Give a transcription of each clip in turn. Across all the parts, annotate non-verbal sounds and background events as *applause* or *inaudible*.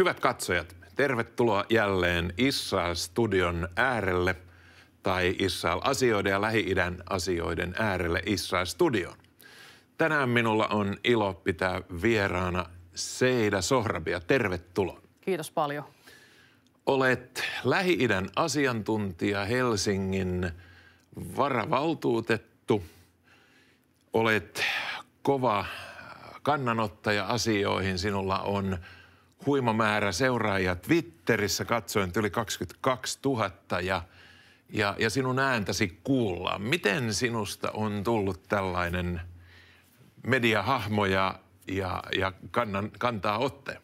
Hyvät katsojat, tervetuloa jälleen Israel-studion äärelle tai Israel-asioiden ja Lähi-idän asioiden äärelle Israel-studioon. Tänään minulla on ilo pitää vieraana Seida Sohrabia. Tervetuloa. Kiitos paljon. Olet Lähi-idän asiantuntija, Helsingin varavaltuutettu. Olet kova kannanottaja asioihin. Sinulla on huima määrä seuraajia Twitterissä, katsoen yli 22 000 ja, ja, ja sinun ääntäsi kuullaan. Miten sinusta on tullut tällainen mediahahmo ja, ja, ja kannan, kantaa otteen?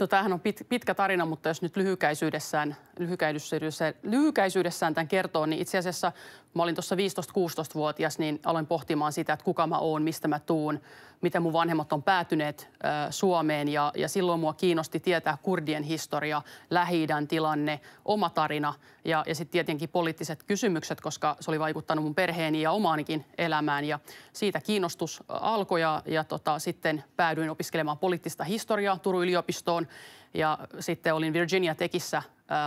No, tämähän on pit, pitkä tarina, mutta jos nyt lyhykäisyydessään, lyhykäisyydessään, lyhykäisyydessään tämän kertoo, niin itse asiassa mä olin tuossa 15-16-vuotias, niin aloin pohtimaan sitä, että kuka mä oon, mistä mä tuun, miten mun vanhemmat on päätyneet äh, Suomeen. Ja, ja silloin mua kiinnosti tietää kurdien historia, lähi tilanne, oma tarina ja, ja sitten tietenkin poliittiset kysymykset, koska se oli vaikuttanut mun perheeni ja omaanikin elämään. Ja siitä kiinnostus alkoi ja, ja tota, sitten päädyin opiskelemaan poliittista historiaa Turun yliopistoon ja sitten olin Virginia Tekissä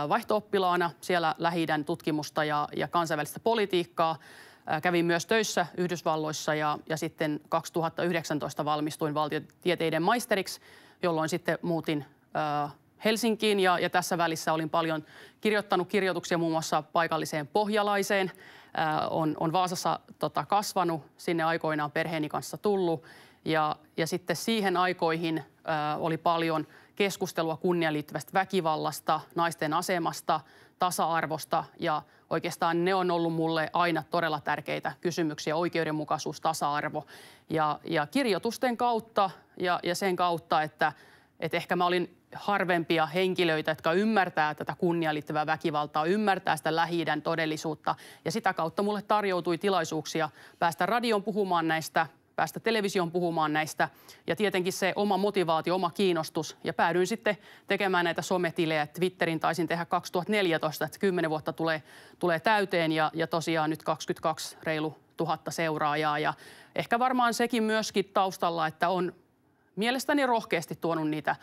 vaihtooppilaana siellä lähi tutkimusta ja, ja kansainvälistä politiikkaa. Kävin myös töissä Yhdysvalloissa ja, ja sitten 2019 valmistuin valtiotieteiden maisteriksi, jolloin sitten muutin Helsinkiin ja, ja tässä välissä olin paljon kirjoittanut kirjoituksia muun muassa paikalliseen pohjalaiseen. on, on Vaasassa tota, kasvanut, sinne aikoinaan perheeni kanssa tullut ja, ja sitten siihen aikoihin oli paljon – keskustelua kunniaan liittyvästä väkivallasta, naisten asemasta, tasa-arvosta ja oikeastaan ne on ollut mulle aina todella tärkeitä kysymyksiä, oikeudenmukaisuus, tasa-arvo. Ja, ja kirjoitusten kautta ja, ja sen kautta, että, että ehkä mä olin harvempia henkilöitä, jotka ymmärtää tätä kunniaan liittyvää väkivaltaa, ymmärtää sitä lähi todellisuutta. Ja sitä kautta mulle tarjoutui tilaisuuksia päästä radion puhumaan näistä päästä televisioon puhumaan näistä ja tietenkin se oma motivaatio, oma kiinnostus. Ja päädyin sitten tekemään näitä sometilejä. Twitterin taisin tehdä 2014, että 10 vuotta tulee, tulee täyteen ja, ja tosiaan nyt 22 reilu tuhatta seuraajaa. Ja ehkä varmaan sekin myöskin taustalla, että on mielestäni rohkeasti tuonut niitä ä,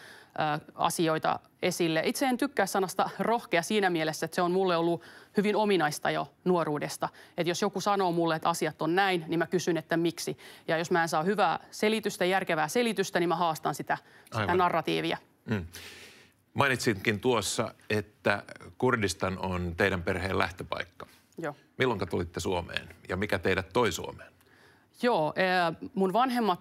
asioita esille. Itse en tykkää sanasta rohkea siinä mielessä, että se on mulle ollut hyvin ominaista jo nuoruudesta. Että jos joku sanoo mulle, että asiat on näin, niin mä kysyn, että miksi. Ja jos mä en saa hyvää selitystä, järkevää selitystä, niin mä haastan sitä, sitä narratiivia. Mm. Mainitsinkin tuossa, että Kurdistan on teidän perheen lähtöpaikka. Joo. Milloin tulitte Suomeen ja mikä teidät toi Suomeen? Joo, mun vanhemmat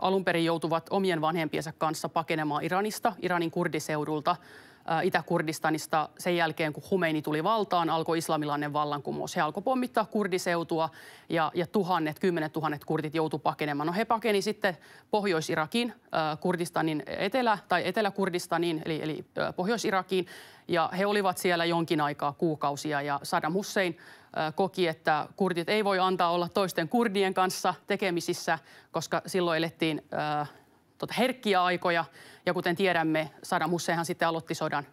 alun perin joutuvat omien vanhempiensa kanssa pakenemaan Iranista, Iranin kurdiseudulta, Itä-Kurdistanista sen jälkeen, kun Humeini tuli valtaan, alkoi islamilainen vallankumous. He alkoi pommittaa kurdiseutua ja, ja tuhannet, kymmenet tuhannet kurdit joutu pakenemaan. No he pakeni sitten Pohjois-Irakiin, Kurdistanin etelä- tai Etelä-Kurdistaniin, eli, eli Pohjois-Irakiin. Ja he olivat siellä jonkin aikaa, kuukausia, ja Saddam Hussein koki, että kurdit ei voi antaa olla toisten kurdien kanssa tekemisissä, koska silloin elettiin äh, tota, herkkiä aikoja. Ja kuten tiedämme, Saddam Husseinhan sitten aloitti sodan,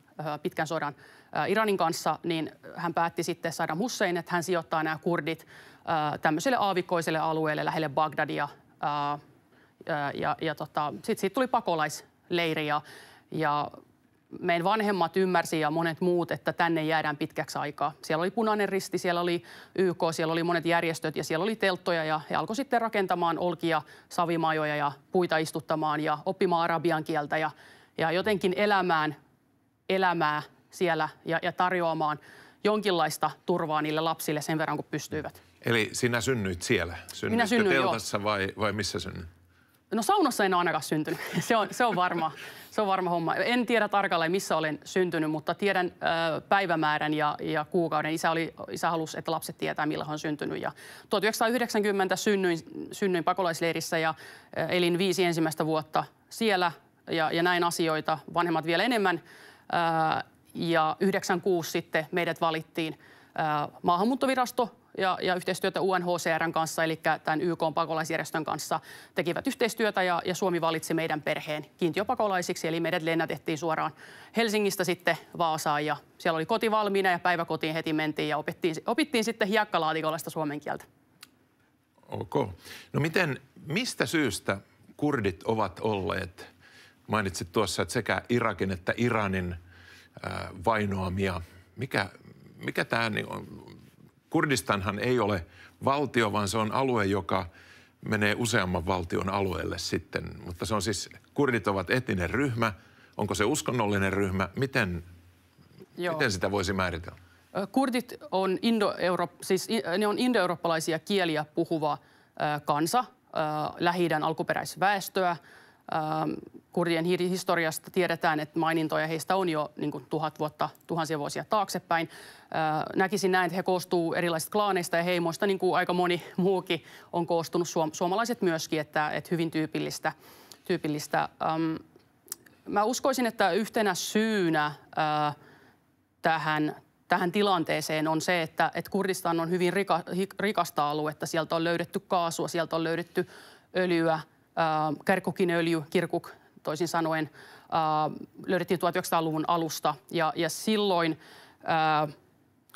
pitkän sodan Iranin kanssa, niin hän päätti sitten Saddam Hussein, että hän sijoittaa nämä kurdit tämmöiselle aavikkoiselle alueelle lähelle Bagdadia. Äh, ja ja tota, sitten siitä tuli pakolaisleiri ja, ja meidän vanhemmat ymmärsi ja monet muut, että tänne jäädään pitkäksi aikaa. Siellä oli Punainen Risti, siellä oli YK, siellä oli monet järjestöt ja siellä oli telttoja ja he alkoi sitten rakentamaan olkia, savimajoja ja puita istuttamaan ja oppimaan arabian kieltä ja, ja jotenkin elämään elämää siellä ja, ja tarjoamaan jonkinlaista turvaa niille lapsille sen verran, kun pystyivät. Eli sinä synnyit siellä? Synnyitkö Minä synnyin, teltassa joo. vai, vai missä synnyit? No saunassa en ole ainakaan syntynyt. Se on, se on, varma, se on varma homma. En tiedä tarkalleen, missä olen syntynyt, mutta tiedän ö, päivämäärän ja, ja kuukauden. Isä, oli, isä halusi, että lapset tietää, milloin on syntynyt. Ja 1990 synnyin, synnyin pakolaisleirissä ja elin viisi ensimmäistä vuotta siellä ja, ja näin asioita. Vanhemmat vielä enemmän. Ö, ja 96 sitten meidät valittiin maahanmuuttovirasto ja, ja yhteistyötä UNHCRn kanssa, eli tämän YK pakolaisjärjestön kanssa tekivät yhteistyötä ja, ja Suomi valitsi meidän perheen kiintiöpakolaisiksi, eli meidät lennätettiin suoraan Helsingistä sitten Vaasaan ja siellä oli koti valmiina ja päiväkotiin heti mentiin ja opittiin, opittiin sitten hiekkalaatikolla suomen kieltä. Ok. No miten, mistä syystä kurdit ovat olleet Mainitsit tuossa, että sekä Irakin että Iranin äh, vainoamia. Mikä, mikä tämä niin on? Kurdistanhan ei ole valtio, vaan se on alue, joka menee useamman valtion alueelle sitten. Mutta se on siis, kurdit ovat etninen ryhmä. Onko se uskonnollinen ryhmä? Miten, miten sitä voisi määritellä? Kurdit on, indo siis ne on indoeurooppalaisia kieliä puhuva kansa, lähi alkuperäisväestöä. Kurdien historiasta tiedetään, että mainintoja heistä on jo niin kuin tuhat vuotta, tuhansia vuosia taaksepäin. Näkisin näin, että he koostuu erilaisista klaaneista ja heimoista, niin kuin aika moni muukin on koostunut, suomalaiset myöskin, että, että hyvin tyypillistä. tyypillistä. Mä uskoisin, että yhtenä syynä tähän tähän tilanteeseen on se, että, että Kurdistan on hyvin rika, rikasta aluetta. Sieltä on löydetty kaasua, sieltä on löydetty öljyä, äh, Kerkukin öljy, Kirkuk toisin sanoen, äh, löydettiin 1900-luvun alusta. Ja, ja silloin, äh,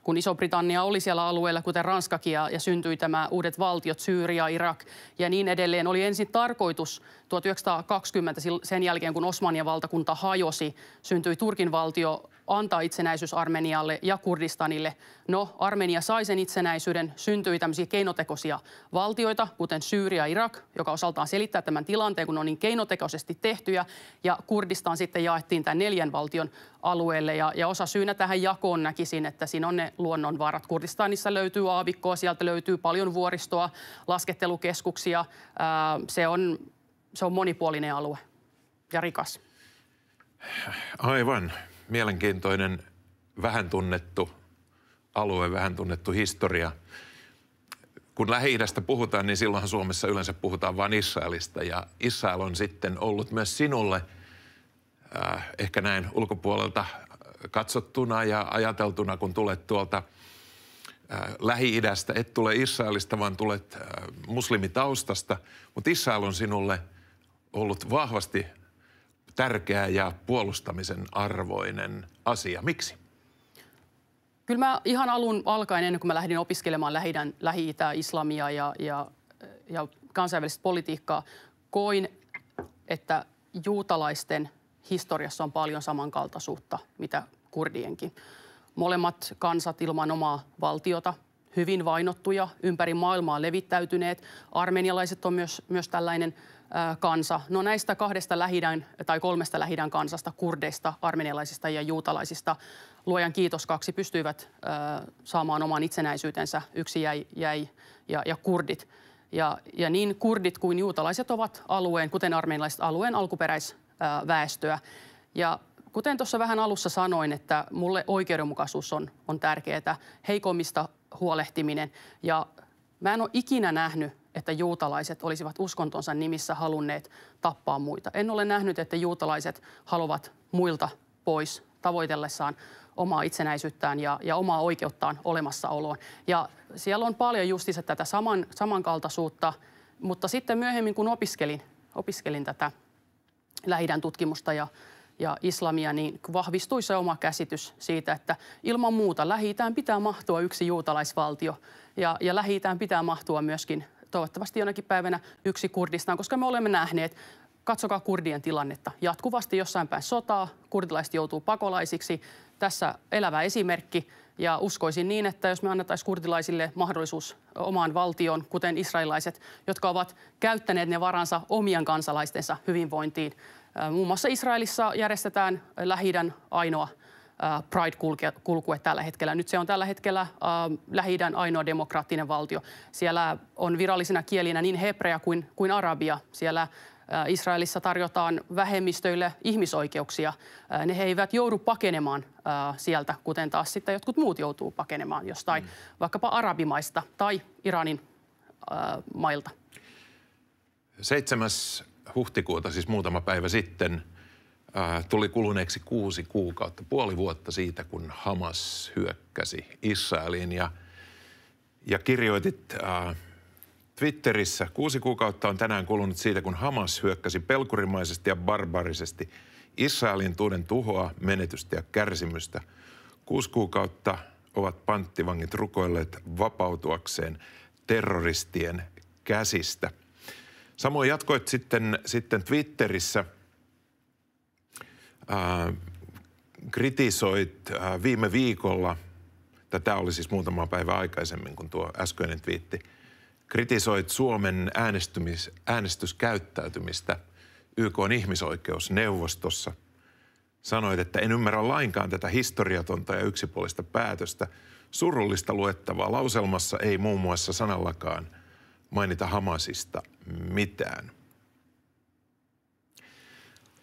kun Iso-Britannia oli siellä alueella, kuten Ranskakin, ja, ja syntyi tämä uudet valtiot, Syyria, Irak ja niin edelleen, oli ensin tarkoitus 1920 sen jälkeen, kun Osmanian valtakunta hajosi, syntyi Turkin valtio antaa itsenäisyys Armenialle ja Kurdistanille. No, Armenia sai sen itsenäisyyden, syntyi tämmöisiä keinotekoisia valtioita, kuten Syyria ja Irak, joka osaltaan selittää tämän tilanteen, kun on niin keinotekoisesti tehtyjä. Ja Kurdistan sitten jaettiin tämän neljän valtion alueelle. Ja, ja osa syynä tähän jakoon näkisin, että siinä on ne luonnonvarat. Kurdistanissa löytyy aavikkoa, sieltä löytyy paljon vuoristoa, laskettelukeskuksia. Ää, se, on, se on monipuolinen alue ja rikas. Aivan mielenkiintoinen, vähän tunnettu alue, vähän tunnettu historia. Kun lähi puhutaan, niin silloinhan Suomessa yleensä puhutaan vain Israelista. Ja Israel on sitten ollut myös sinulle, äh, ehkä näin ulkopuolelta katsottuna ja ajateltuna, kun tulet tuolta äh, Lähi-idästä, et tule Israelista, vaan tulet äh, muslimitaustasta. Mutta Israel on sinulle ollut vahvasti tärkeä ja puolustamisen arvoinen asia. Miksi? Kyllä mä ihan alun alkaen, ennen kuin mä lähdin opiskelemaan Lähi-Itää, islamia ja, ja, ja kansainvälistä politiikkaa, koin, että juutalaisten historiassa on paljon samankaltaisuutta, mitä kurdienkin. Molemmat kansat ilman omaa valtiota, hyvin vainottuja, ympäri maailmaa levittäytyneet. Armenialaiset on myös, myös tällainen kansa. No näistä kahdesta lähidän tai kolmesta lähidän kansasta, kurdeista, armenialaisista ja juutalaisista, luojan kiitos kaksi pystyivät saamaan oman itsenäisyytensä. Yksi jäi, jäi ja, ja kurdit. Ja, ja niin kurdit kuin juutalaiset ovat alueen, kuten armenialaiset alueen alkuperäisväestöä. Ja kuten tuossa vähän alussa sanoin, että mulle oikeudenmukaisuus on, on tärkeää, heikommista huolehtiminen. Ja mä en ole ikinä nähnyt että juutalaiset olisivat uskontonsa nimissä halunneet tappaa muita. En ole nähnyt, että juutalaiset haluavat muilta pois tavoitellessaan omaa itsenäisyyttään ja, ja omaa oikeuttaan olemassaoloon. Ja siellä on paljon justiinsa tätä saman, samankaltaisuutta, mutta sitten myöhemmin kun opiskelin, opiskelin tätä lähidän tutkimusta ja, ja islamia, niin vahvistui se oma käsitys siitä, että ilman muuta lähi pitää mahtua yksi juutalaisvaltio ja, ja lähi pitää mahtua myöskin toivottavasti jonakin päivänä yksi Kurdistan, koska me olemme nähneet, katsokaa kurdien tilannetta. Jatkuvasti jossain päin sotaa, kurdilaiset joutuu pakolaisiksi. Tässä elävä esimerkki. Ja uskoisin niin, että jos me annettaisiin kurdilaisille mahdollisuus omaan valtioon, kuten israelilaiset, jotka ovat käyttäneet ne varansa omien kansalaistensa hyvinvointiin. Muun muassa Israelissa järjestetään lähi ainoa Pride-kulkue tällä hetkellä. Nyt se on tällä hetkellä äh, lähi ainoa demokraattinen valtio. Siellä on virallisena kielinä niin hebrea kuin, kuin arabia. Siellä Israelissa tarjotaan vähemmistöille ihmisoikeuksia. Ne he eivät joudu pakenemaan sieltä, kuten taas sitten jotkut muut joutuu pakenemaan jostain mm. vaikkapa arabimaista tai Iranin mailta. 7. huhtikuuta, siis muutama päivä sitten – äh, tuli kuluneeksi kuusi kuukautta, puoli vuotta siitä, kun Hamas hyökkäsi Israeliin ja, ja kirjoitit äh, Twitterissä, kuusi kuukautta on tänään kulunut siitä, kun Hamas hyökkäsi pelkurimaisesti ja barbarisesti Israelin tuuden tuhoa, menetystä ja kärsimystä. Kuusi kuukautta ovat panttivangit rukoilleet vapautuakseen terroristien käsistä. Samoin jatkoit sitten, sitten Twitterissä – äh, kritisoit äh, viime viikolla, tämä oli siis muutama päivä aikaisemmin kuin tuo äskeinen twiitti, kritisoit Suomen äänestymis, äänestyskäyttäytymistä YK on ihmisoikeusneuvostossa. Sanoit, että en ymmärrä lainkaan tätä historiatonta ja yksipuolista päätöstä. Surullista luettavaa lauselmassa ei muun muassa sanallakaan mainita Hamasista mitään.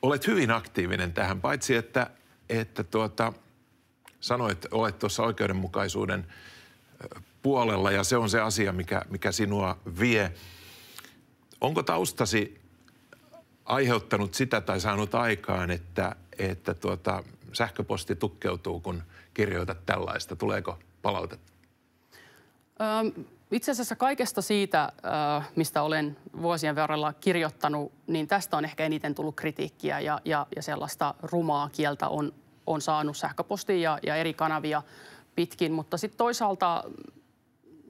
Olet hyvin aktiivinen tähän, paitsi että, että tuota, sanoit, olet tuossa oikeudenmukaisuuden puolella ja se on se asia, mikä, mikä sinua vie. Onko taustasi aiheuttanut sitä tai saanut aikaan, että, että tuota, sähköposti tukkeutuu, kun kirjoitat tällaista? Tuleeko palautetta? Öm, itse asiassa kaikesta siitä, mistä olen vuosien varrella kirjoittanut, niin tästä on ehkä eniten tullut kritiikkiä ja, ja, ja sellaista rumaa kieltä on, on saanut sähköpostia ja, ja eri kanavia pitkin. Mutta sitten toisaalta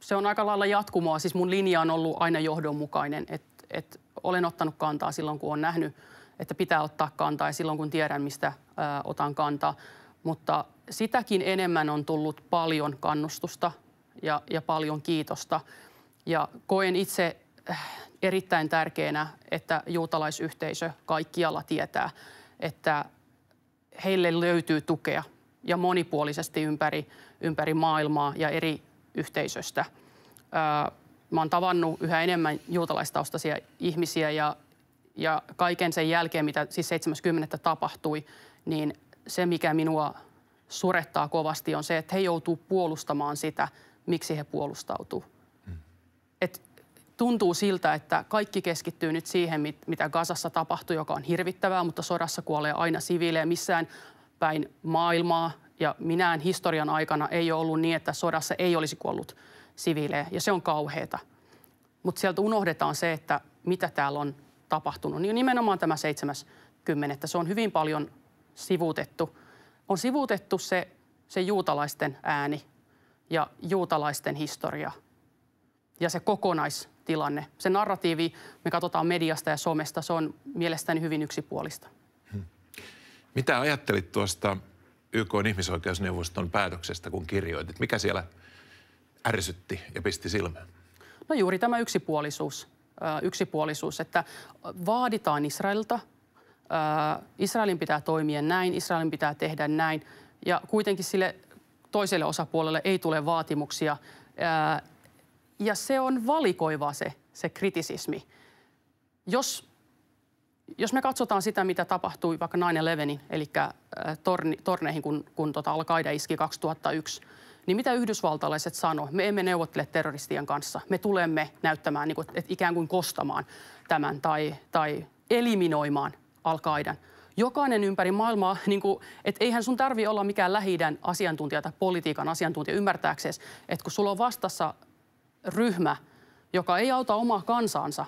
se on aika lailla jatkumoa. Siis mun linja on ollut aina johdonmukainen, että et olen ottanut kantaa silloin, kun on nähnyt, että pitää ottaa kantaa ja silloin, kun tiedän, mistä ää, otan kantaa. Mutta sitäkin enemmän on tullut paljon kannustusta ja, ja paljon kiitosta. Ja koen itse äh, erittäin tärkeänä, että juutalaisyhteisö kaikkialla tietää, että heille löytyy tukea ja monipuolisesti ympäri, ympäri maailmaa ja eri yhteisöstä. Mä oon tavannut yhä enemmän juutalaistaustaisia ihmisiä ja, ja kaiken sen jälkeen, mitä siis 70 tapahtui, niin se, mikä minua surettaa kovasti, on se, että he joutuu puolustamaan sitä, miksi he puolustautuu. Hmm. Et tuntuu siltä, että kaikki keskittyy nyt siihen, mitä Gazassa tapahtuu, joka on hirvittävää, mutta sodassa kuolee aina siviilejä missään päin maailmaa ja minään historian aikana ei ole ollut niin, että sodassa ei olisi kuollut siviilejä, ja se on kauheata. Mutta sieltä unohdetaan se, että mitä täällä on tapahtunut. Niin nimenomaan tämä 70. Se on hyvin paljon sivuutettu. On sivuutettu se, se juutalaisten ääni ja juutalaisten historia ja se kokonaistilanne. Se narratiivi, me katsotaan mediasta ja somesta, se on mielestäni hyvin yksipuolista. Mitä ajattelit tuosta YK on ihmisoikeusneuvoston päätöksestä, kun kirjoitit? Mikä siellä ärsytti ja pisti silmään? No juuri tämä yksipuolisuus. yksipuolisuus, että vaaditaan Israelilta, Israelin pitää toimia näin, Israelin pitää tehdä näin, ja kuitenkin sille toiselle osapuolelle ei tule vaatimuksia. Ja se on valikoivaa se, se kritisismi. Jos jos me katsotaan sitä, mitä tapahtui vaikka 9-11, eli torni, torneihin, kun, kun tota Al-Qaida iski 2001, niin mitä yhdysvaltalaiset sanoi? Me emme neuvottele terroristien kanssa. Me tulemme näyttämään, niin kuin, ikään kuin kostamaan tämän tai, tai eliminoimaan Al-Qaidan. Jokainen ympäri maailmaa, *laughs* niin kuin, että eihän sun tarvi olla mikään lähi asiantuntija tai politiikan asiantuntija ymmärtääksesi, että kun sulla on vastassa ryhmä, joka ei auta omaa kansaansa,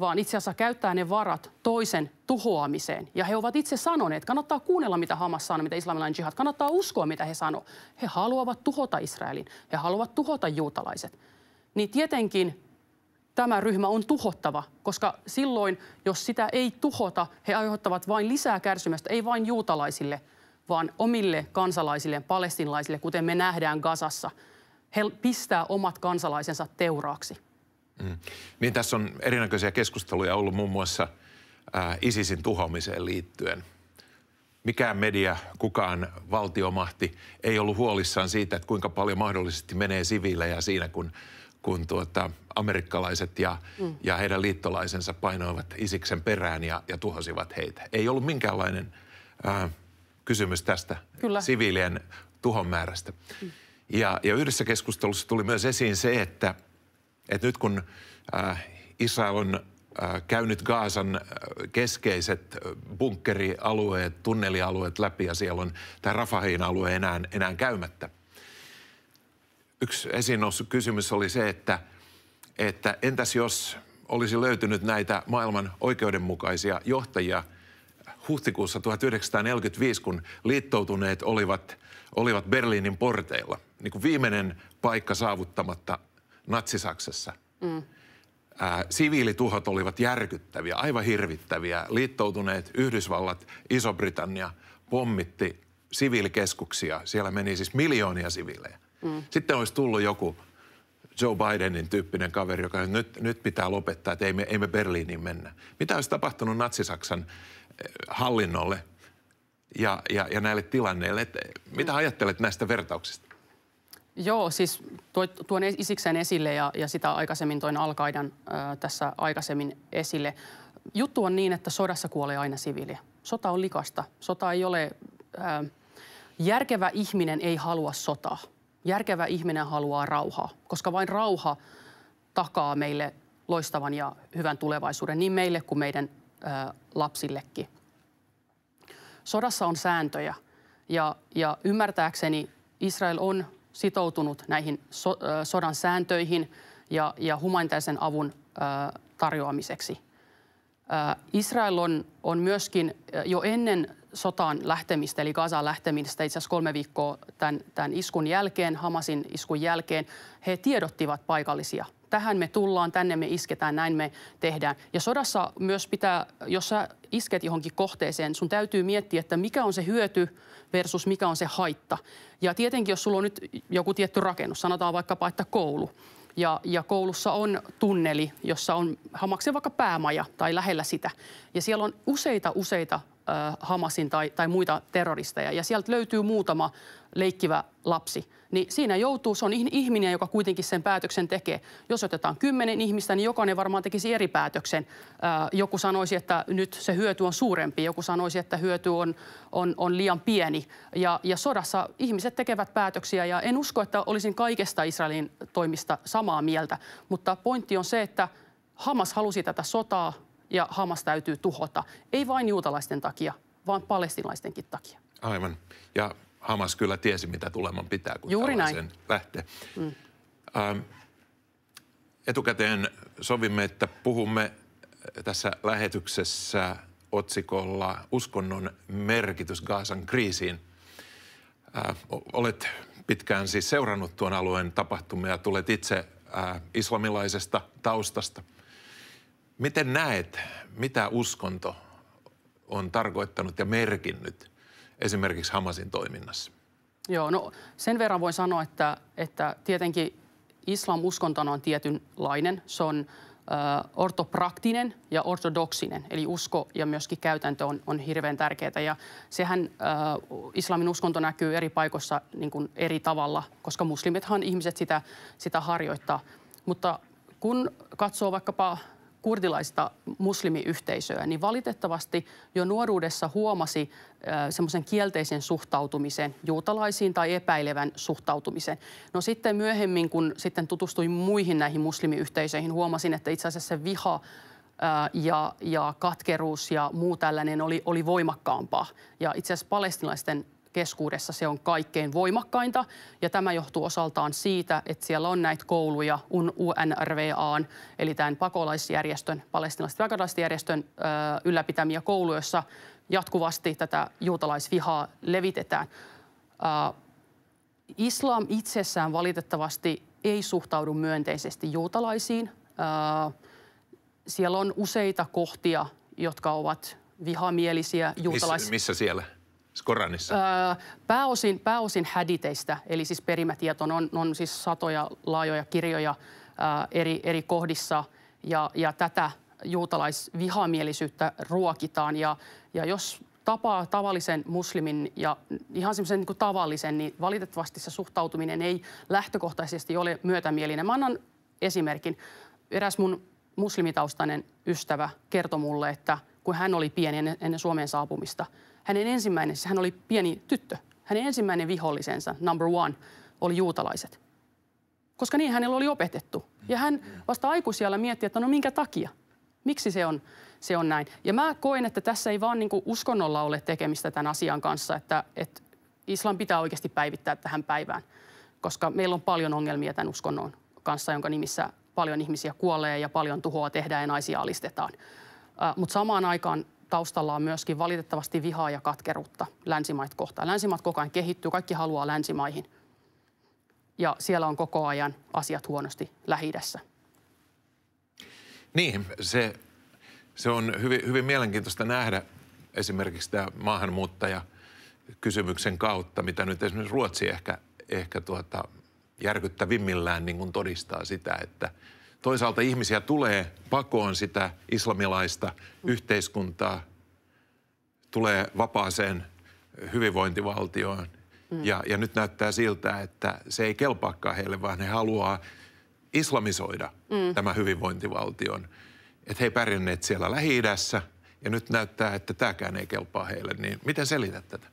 vaan itse asiassa käyttää ne varat toisen tuhoamiseen. Ja he ovat itse sanoneet, kannattaa kuunnella mitä Hamas sanoo, mitä islamilainen jihad, kannattaa uskoa mitä he sanoo. He haluavat tuhota Israelin, he haluavat tuhota juutalaiset. Niin tietenkin tämä ryhmä on tuhottava, koska silloin, jos sitä ei tuhota, he aiheuttavat vain lisää kärsimystä, ei vain juutalaisille, vaan omille kansalaisille, palestinlaisille, kuten me nähdään Gazassa. He pistää omat kansalaisensa teuraaksi. Mm. Niin tässä on erinäköisiä keskusteluja ollut muun muassa ää, ISISin tuhoamiseen liittyen. Mikään media, kukaan valtiomahti ei ollut huolissaan siitä, että kuinka paljon mahdollisesti menee siviilejä siinä, kun, kun tuota, amerikkalaiset ja, mm. ja heidän liittolaisensa painoivat Isiksen perään ja, ja tuhosivat heitä. Ei ollut minkäänlainen ää, kysymys tästä Kyllä. siviilien tuhon määrästä. Mm. Ja, ja yhdessä keskustelussa tuli myös esiin se, että – että nyt kun äh, Israel on äh, käynyt Gaasan äh, keskeiset bunkkerialueet, tunnelialueet läpi ja siellä on tämä Rafahin alue enää, enää käymättä. Yksi esiin noussut kysymys oli se, että, että entäs jos olisi löytynyt näitä maailman oikeudenmukaisia johtajia huhtikuussa 1945, kun liittoutuneet olivat, olivat Berliinin porteilla. Niin kuin viimeinen paikka saavuttamatta Natsi-Saksassa. Mm. Ää, siviilituhot olivat järkyttäviä, aivan hirvittäviä. Liittoutuneet Yhdysvallat, Iso-Britannia pommitti siviilikeskuksia. Siellä meni siis miljoonia siviilejä. Mm. Sitten olisi tullut joku Joe Bidenin tyyppinen kaveri, joka nyt, nyt pitää lopettaa, että ei me, ei me Berliiniin mennä. Mitä olisi tapahtunut Natsi-Saksan hallinnolle ja, ja, ja näille tilanneille? Et, mitä ajattelet näistä vertauksista? Joo, siis tuon Isiksen esille ja, ja sitä aikaisemmin toin Alkaidan äh, tässä aikaisemmin esille. Juttu on niin, että sodassa kuolee aina siviiliä. Sota on likasta. Sota ei ole... Äh, järkevä ihminen ei halua sotaa. Järkevä ihminen haluaa rauhaa, koska vain rauha takaa meille loistavan ja hyvän tulevaisuuden niin meille kuin meidän äh, lapsillekin. Sodassa on sääntöjä ja, ja ymmärtääkseni Israel on sitoutunut näihin so, sodan sääntöihin ja, ja humanitaarisen avun tarjoamiseksi. Israel on, on myöskin jo ennen sotaan lähtemistä, eli Gazaan lähtemistä, itse asiassa kolme viikkoa tämän, tämän iskun jälkeen, Hamasin iskun jälkeen, he tiedottivat paikallisia. Tähän me tullaan, tänne me isketään, näin me tehdään. Ja sodassa myös pitää, jos sä isket johonkin kohteeseen, sun täytyy miettiä, että mikä on se hyöty versus mikä on se haitta. Ja tietenkin, jos sulla on nyt joku tietty rakennus, sanotaan vaikkapa, että koulu, ja, ja koulussa on tunneli, jossa on Hamaksen vaikka päämaja tai lähellä sitä. Ja siellä on useita, useita Hamasin tai, tai muita terroristeja. Ja sieltä löytyy muutama leikkivä lapsi – niin siinä joutuu, se on ihminen, joka kuitenkin sen päätöksen tekee. Jos otetaan kymmenen ihmistä, niin jokainen varmaan tekisi eri päätöksen. Joku sanoisi, että nyt se hyöty on suurempi, joku sanoisi, että hyöty on, on, on liian pieni. Ja, ja sodassa ihmiset tekevät päätöksiä ja en usko, että olisin kaikesta Israelin toimista samaa mieltä. Mutta pointti on se, että Hamas halusi tätä sotaa ja Hamas täytyy tuhota. Ei vain juutalaisten takia, vaan palestinaistenkin takia. Aivan. Ja Hamas kyllä tiesi, mitä tuleman pitää, kun Juuri näin. lähtee. Mm. Ähm, etukäteen sovimme, että puhumme tässä lähetyksessä otsikolla Uskonnon merkitys Gaasan kriisiin. Äh, olet pitkään siis seurannut tuon alueen tapahtumia, tulet itse äh, islamilaisesta taustasta. Miten näet, mitä uskonto on tarkoittanut ja merkinnyt esimerkiksi Hamasin toiminnassa? Joo, no sen verran voin sanoa, että, että tietenkin islam uskontona on tietynlainen. Se on ö, ortopraktinen ja ortodoksinen, eli usko ja myöskin käytäntö on, on hirveän tärkeää. Ja sehän ö, islamin uskonto näkyy eri paikoissa niin kuin eri tavalla, koska muslimithan ihmiset sitä, sitä harjoittaa. Mutta kun katsoo vaikkapa kurdilaista muslimiyhteisöä, niin valitettavasti jo nuoruudessa huomasi semmoisen kielteisen suhtautumisen juutalaisiin tai epäilevän suhtautumisen. No sitten myöhemmin, kun sitten tutustuin muihin näihin muslimiyhteisöihin, huomasin, että itse asiassa se viha ja, ja katkeruus ja muu tällainen oli, oli voimakkaampaa. Ja itse asiassa palestinalaisten keskuudessa se on kaikkein voimakkainta. Ja tämä johtuu osaltaan siitä, että siellä on näitä kouluja UNRWAn, eli tämän pakolaisjärjestön, palestinaisten pakolaisjärjestön ylläpitämiä kouluja, joissa jatkuvasti tätä juutalaisvihaa levitetään. Islam itsessään valitettavasti ei suhtaudu myönteisesti juutalaisiin. Siellä on useita kohtia, jotka ovat vihamielisiä juutalais... Missä, missä siellä? Koranissa? Öö, pääosin, pääosin häditeistä, eli siis perimätieto on, on siis satoja laajoja kirjoja ää, eri, eri kohdissa ja, ja tätä juutalaisvihamielisyyttä ruokitaan. Ja, ja jos tapaa tavallisen muslimin ja ihan semmoisen niin tavallisen, niin valitettavasti se suhtautuminen ei lähtökohtaisesti ole myötämielinen. Mä annan esimerkin. Eräs mun muslimitaustainen ystävä kertoi mulle, että kun hän oli pieni ennen Suomeen saapumista – hänen ensimmäinen, siis hän oli pieni tyttö, hänen ensimmäinen vihollisensa, number one, oli juutalaiset. Koska niin hänellä oli opetettu. Ja hän vasta aikuisiellä mietti, että no minkä takia? Miksi se on, se on näin? Ja mä koen, että tässä ei vaan niin uskonnolla ole tekemistä tämän asian kanssa, että, että islam pitää oikeasti päivittää tähän päivään. Koska meillä on paljon ongelmia tämän uskonnon kanssa, jonka nimissä paljon ihmisiä kuolee ja paljon tuhoa tehdään ja naisia alistetaan. Uh, Mutta samaan aikaan taustalla on myöskin valitettavasti vihaa ja katkeruutta länsimaita kohtaan. Länsimaat koko ajan kehittyy, kaikki haluaa länsimaihin. Ja siellä on koko ajan asiat huonosti lähi Niin, se, se on hyvin, hyvin mielenkiintoista nähdä esimerkiksi tämä maahanmuuttaja kysymyksen kautta, mitä nyt esimerkiksi Ruotsi ehkä, ehkä tuota, järkyttävimmillään niin todistaa sitä, että toisaalta ihmisiä tulee pakoon sitä islamilaista yhteiskuntaa, tulee vapaaseen hyvinvointivaltioon. Mm. Ja, ja nyt näyttää siltä, että se ei kelpaakaan heille, vaan he haluaa islamisoida mm. tämän hyvinvointivaltion. Että he ei pärjänneet siellä lähi ja nyt näyttää, että tämäkään ei kelpaa heille. Niin miten selität tätä?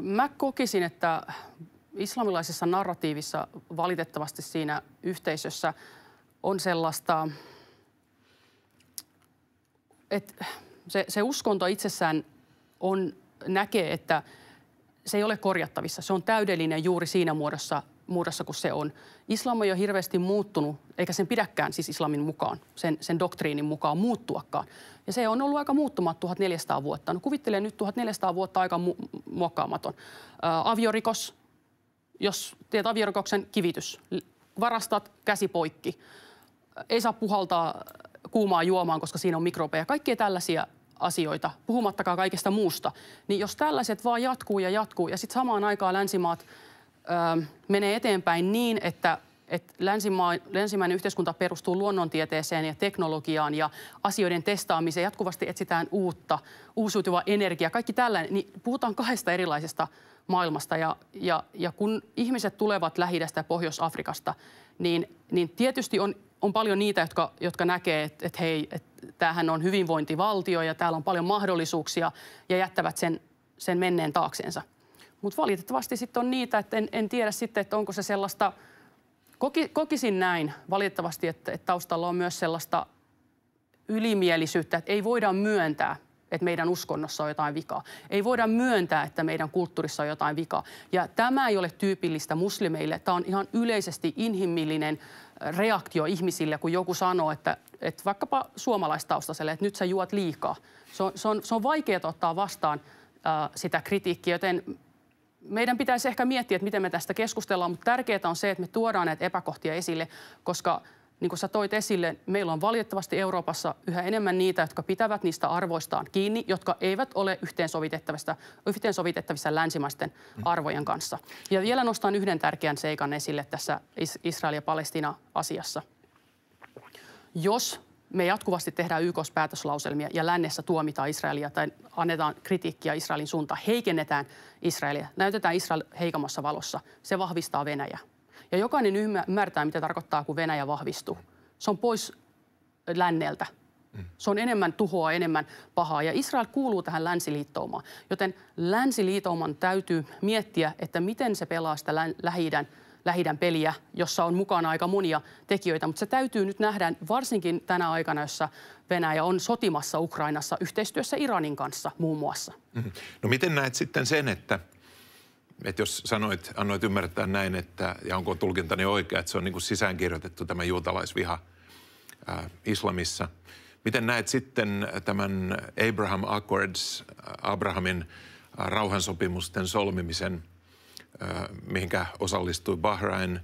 Mä kokisin, että islamilaisessa narratiivissa valitettavasti siinä yhteisössä on sellaista, että se, se uskonto itsessään on, näkee, että se ei ole korjattavissa. Se on täydellinen juuri siinä muodossa, muodossa kuin se on. Islam ei ole hirveästi muuttunut, eikä sen pidäkään siis islamin mukaan, sen, sen doktriinin mukaan muuttuakaan. Ja se on ollut aika muuttumat 1400 vuotta. No kuvittele nyt 1400 vuotta aika mu- muokkaamaton. Ää, aviorikos, jos teet aviorikoksen kivitys, varastat käsi poikki. Ei saa puhaltaa kuumaa juomaan, koska siinä on mikrobeja. Kaikkia tällaisia asioita, puhumattakaan kaikesta muusta. Niin jos tällaiset vaan jatkuu ja jatkuu ja sitten samaan aikaan länsimaat ö, menee eteenpäin niin, että että länsimaa, länsimäinen yhteiskunta perustuu luonnontieteeseen ja teknologiaan ja asioiden testaamiseen. Jatkuvasti etsitään uutta, uusiutuva energia, kaikki tällainen. Niin puhutaan kahdesta erilaisesta maailmasta. Ja, ja, ja kun ihmiset tulevat lähi ja Pohjois-Afrikasta, niin, niin tietysti on, on paljon niitä, jotka, jotka näkee, että, että hei, että tämähän on hyvinvointivaltio ja täällä on paljon mahdollisuuksia ja jättävät sen, sen menneen taaksensa. Mutta valitettavasti sitten on niitä, että en, en tiedä sitten, että onko se sellaista, koki, kokisin näin valitettavasti, että, että taustalla on myös sellaista ylimielisyyttä, että ei voida myöntää, että meidän uskonnossa on jotain vikaa. Ei voida myöntää, että meidän kulttuurissa on jotain vikaa. Ja tämä ei ole tyypillistä muslimeille. Tämä on ihan yleisesti inhimillinen reaktio ihmisille, kun joku sanoo, että, että vaikkapa suomalaistaustaiselle, että nyt sä juot liikaa. Se on, se on, se on vaikeaa ottaa vastaan äh, sitä kritiikkiä, joten meidän pitäisi ehkä miettiä, että miten me tästä keskustellaan, mutta tärkeää on se, että me tuodaan näitä epäkohtia esille, koska – niin kuin sä toit esille, meillä on valitettavasti Euroopassa yhä enemmän niitä, jotka pitävät niistä arvoistaan kiinni, jotka eivät ole yhteensovitettavissa, yhteensovitettavissa länsimaisten arvojen kanssa. Ja vielä nostan yhden tärkeän seikan esille tässä Israel- ja Palestina-asiassa. Jos me jatkuvasti tehdään YK-päätöslauselmia ja lännessä tuomitaan Israelia tai annetaan kritiikkiä Israelin suuntaan, heikennetään Israelia, näytetään Israel heikommassa valossa, se vahvistaa Venäjää. Ja jokainen ymmärtää, mitä tarkoittaa, kun Venäjä vahvistuu. Se on pois länneltä. Se on enemmän tuhoa, enemmän pahaa. Ja Israel kuuluu tähän länsiliittoumaan. Joten länsiliitouman täytyy miettiä, että miten se pelaa sitä lähi lähidän peliä, jossa on mukana aika monia tekijöitä. Mutta se täytyy nyt nähdä varsinkin tänä aikana, jossa Venäjä on sotimassa Ukrainassa yhteistyössä Iranin kanssa muun muassa. Mm-hmm. No miten näet sitten sen, että – että jos sanoit, annoit ymmärtää näin, että, ja onko tulkintani oikea, että se on niin kuin sisäänkirjoitettu tämä juutalaisviha ää, islamissa. Miten näet sitten tämän Abraham Accords, Abrahamin rauhansopimusten solmimisen, mihinkä osallistui Bahrain,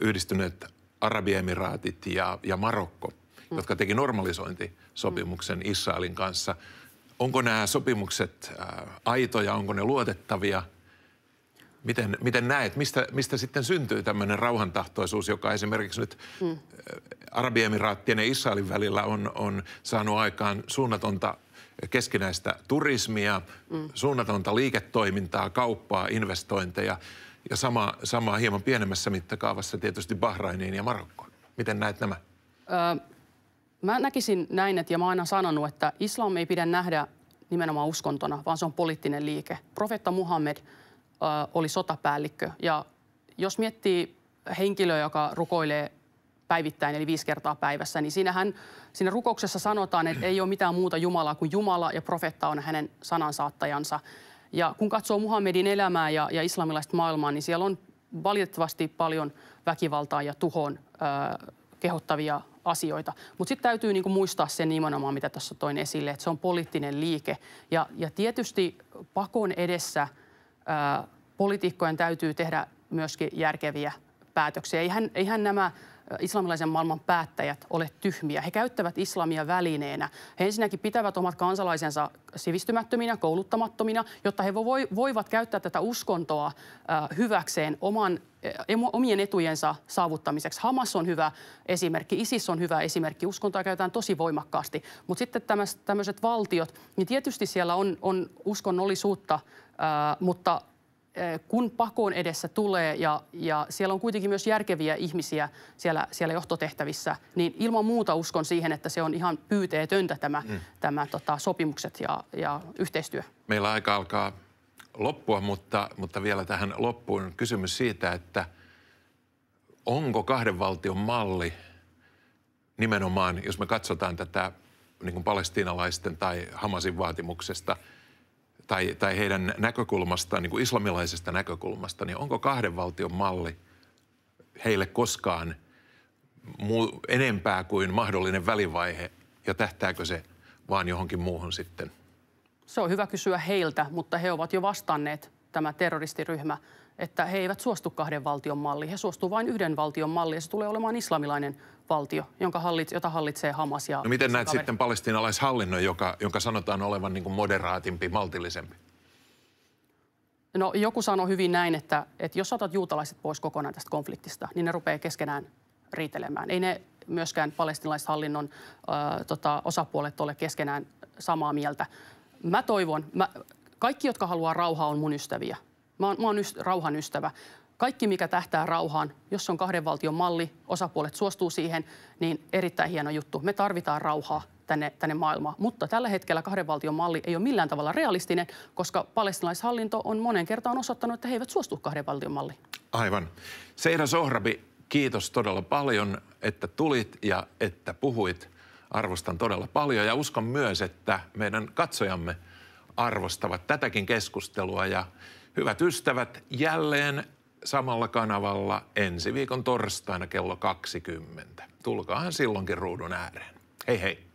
yhdistyneet Arabiemiraatit ja, ja Marokko, mm. jotka teki normalisointisopimuksen mm. Israelin kanssa. Onko nämä sopimukset aitoja, onko ne luotettavia – Miten, miten näet, mistä, mistä sitten syntyy tämmöinen rauhantahtoisuus, joka esimerkiksi nyt mm. Arabiemiraattien ja Israelin välillä on, on saanut aikaan suunnatonta keskinäistä turismia, mm. suunnatonta liiketoimintaa, kauppaa, investointeja ja sama, sama hieman pienemmässä mittakaavassa tietysti Bahrainiin ja Marokkoon. Miten näet nämä? Öö, mä näkisin näin, että ja mä aina sanonut, että islam ei pidä nähdä nimenomaan uskontona, vaan se on poliittinen liike. Profetta Muhammed – oli sotapäällikkö. Ja jos miettii henkilöä, joka rukoilee päivittäin, eli viisi kertaa päivässä, niin siinähän, siinä rukouksessa sanotaan, että ei ole mitään muuta Jumalaa kuin Jumala ja profetta on hänen sanansaattajansa. Ja kun katsoo Muhammedin elämää ja, ja islamilaista maailmaa, niin siellä on valitettavasti paljon väkivaltaa ja tuhon ö, kehottavia asioita. Mutta sitten täytyy niinku muistaa se nimenomaan, mitä tässä toin esille, että se on poliittinen liike. Ja, ja tietysti pakon edessä – poliitikkojen täytyy tehdä myöskin järkeviä päätöksiä. Eihän, eihän nämä islamilaisen maailman päättäjät ole tyhmiä. He käyttävät islamia välineenä. He ensinnäkin pitävät omat kansalaisensa sivistymättöminä, kouluttamattomina, jotta he voivat käyttää tätä uskontoa hyväkseen oman omien etujensa saavuttamiseksi. Hamas on hyvä esimerkki, ISIS on hyvä esimerkki, uskontoa käytetään tosi voimakkaasti. Mutta sitten tämmöiset valtiot, niin tietysti siellä on, on uskonnollisuutta, ää, mutta kun pakon edessä tulee ja, ja siellä on kuitenkin myös järkeviä ihmisiä siellä, siellä johtotehtävissä, niin ilman muuta uskon siihen, että se on ihan pyyteetöntä tämä, mm. tämä tota, sopimukset ja, ja yhteistyö. Meillä aika alkaa loppua, mutta, mutta vielä tähän loppuun kysymys siitä, että onko kahden valtion malli nimenomaan, jos me katsotaan tätä niin kuin palestiinalaisten tai Hamasin vaatimuksesta tai, tai heidän näkökulmastaan, niin kuin islamilaisesta näkökulmasta, niin onko kahden valtion malli heille koskaan muu, enempää kuin mahdollinen välivaihe ja tähtääkö se vaan johonkin muuhun sitten? Se on hyvä kysyä heiltä, mutta he ovat jo vastanneet, tämä terroristiryhmä, että he eivät suostu kahden valtion malliin. He suostuu vain yhden valtion malliin ja se tulee olemaan islamilainen valtio, jonka hallits, jota hallitsee Hamas. Ja no miten näet kaveri. sitten palestiinalaishallinnon, joka, jonka sanotaan olevan niin kuin moderaatimpi, maltillisempi? No joku sanoi hyvin näin, että, että jos otat juutalaiset pois kokonaan tästä konfliktista, niin ne rupeaa keskenään riitelemään. Ei ne myöskään palestinalaishallinnon äh, tota, osapuolet ole keskenään samaa mieltä. Mä toivon, mä, kaikki, jotka haluaa rauhaa, on mun ystäviä. Mä oon, mä oon yst, rauhan ystävä. Kaikki, mikä tähtää rauhaan, jos on kahden valtion malli, osapuolet suostuu siihen, niin erittäin hieno juttu. Me tarvitaan rauhaa tänne, tänne maailmaan. Mutta tällä hetkellä kahden valtion malli ei ole millään tavalla realistinen, koska palestinaishallinto on monen kertaan osoittanut, että he eivät suostu kahden valtion malliin. Aivan. Seira Sohrabi, kiitos todella paljon, että tulit ja että puhuit arvostan todella paljon ja uskon myös, että meidän katsojamme arvostavat tätäkin keskustelua. Ja hyvät ystävät, jälleen samalla kanavalla ensi viikon torstaina kello 20. Tulkaahan silloinkin ruudun ääreen. Hei hei!